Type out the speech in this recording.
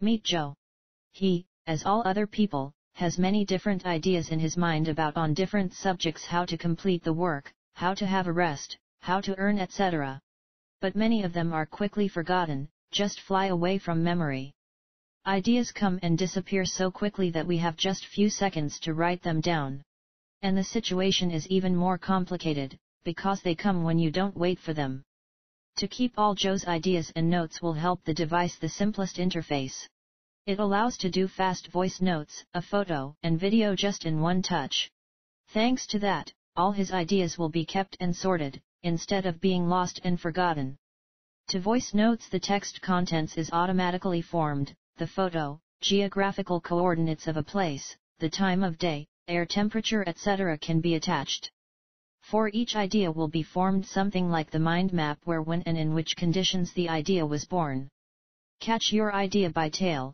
Meet Joe. He, as all other people, has many different ideas in his mind about on different subjects how to complete the work, how to have a rest, how to earn etc. But many of them are quickly forgotten, just fly away from memory. Ideas come and disappear so quickly that we have just few seconds to write them down. And the situation is even more complicated, because they come when you don't wait for them. To keep all Joe's ideas and notes will help the device the simplest interface. It allows to do fast voice notes, a photo, and video just in one touch. Thanks to that, all his ideas will be kept and sorted, instead of being lost and forgotten. To voice notes the text contents is automatically formed, the photo, geographical coordinates of a place, the time of day, air temperature etc. can be attached. For each idea will be formed something like the mind map where when and in which conditions the idea was born. Catch your idea by tail,